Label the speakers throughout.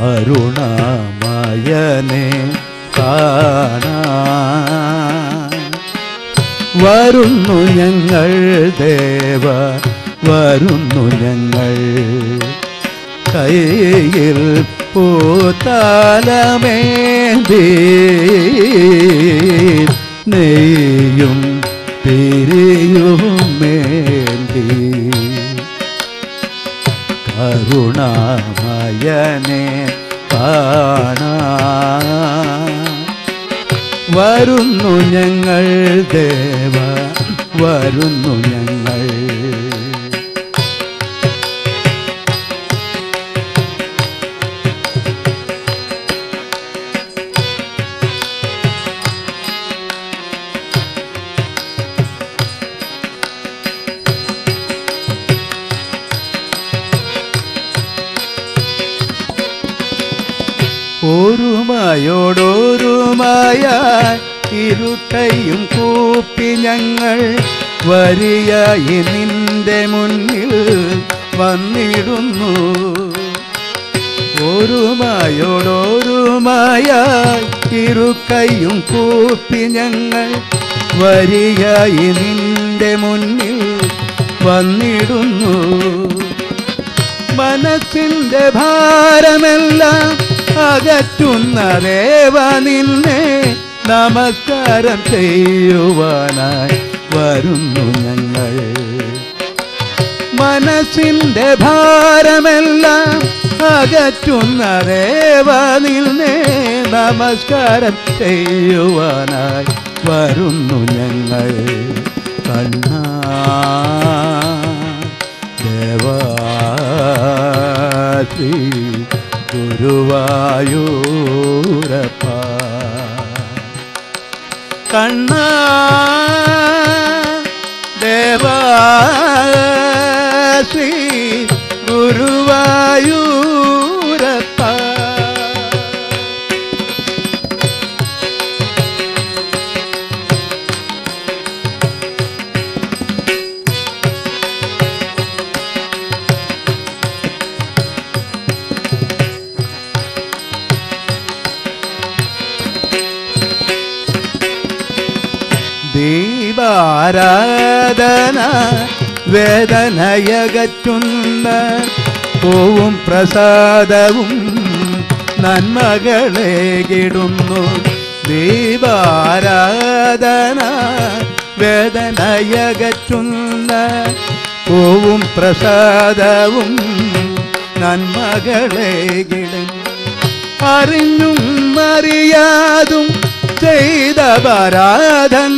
Speaker 1: കരുണാമയനെ കാണാൻ. വരുന്നു ഞങ്ങൾ ദേവ വരുന്നു ഞങ്ങൾ കയ്യിൽ പൂത്താലമേന്തി നെയ്യും തിരിയുമേന്തി കരുണാമയനെ പാണ വരുന്നു ഞങ്ങൾ ദേവ വരുന്നു ഞങ്ങൾ ഓരുമയോടോരുമായ ഇരുട്ടയും കൂപ്പി ഞങ്ങൾ വരിയായി നിന്റെ മുന്നിൽ വന്നിടുന്നു. ഓരുമായോടോരുമായ ഇരുക്കയും കൂപ്പി ഞങ്ങൾ വരിയായി നിന്റെ മുന്നിൽ വന്നിടുന്നു. മനസ്സിന്റെ ഭാരമെല്ലാം അകറ്റുന്ന ദേവ നിന്നെ നമസ്കാരം ചെയ്യുവാനായി വരുന്നു ഞങ്ങൾ മനസ്സിന്റെ ഭാരമെല്ലാം അകറ്റുന്ന ദേവ നിന്നെ നമസ്കാരം ചെയ്യുവാനായി വരുന്നു ഞങ്ങൾ കണ്ണാ ദേവാശ്രീ ഗുരുവായൂരപ്പ കണ്ണ ദേവാ ശ്രീ ഗുരുവായൂരപ്പ ദീപാരാധന വേദനയകറ്റുന്ന പൂവും പ്രസാദവും നന്മകളെ കിടുന്നു. ദീപാരാധന വേദനയകറ്റുന്ന പൂവും പ്രസാദവും നന്മകളെ കിടുന്നു. അറിഞ്ഞും അറിയാതും ചെയ്ത പരാധങ്ങൾ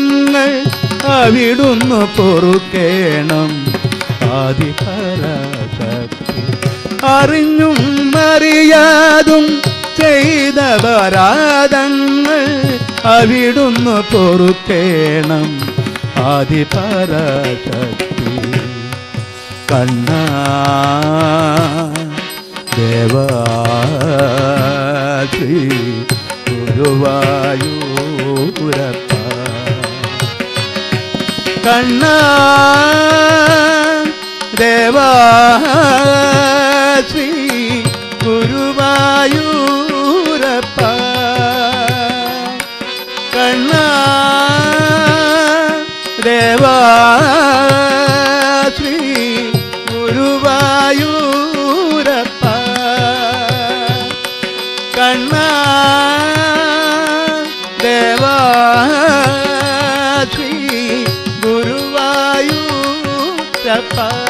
Speaker 1: അവിടുന്ന് പൊറുക്കേണം. ആദിപരാശക്തി അറിഞ്ഞും അറിയാതും ചെയ്ത പരാതങ്ങൾ അവിടുന്ന് പൊറുക്കേണം. ആദിപരാശക്തി കണ്ണാ ദേവാശ്രീ ഗുരുവായൂരപ്പ കണ്ണാ ദേവാശ്രീ ഗുരുവായൂരപ്പ ഗുരുവായൂരപ്പ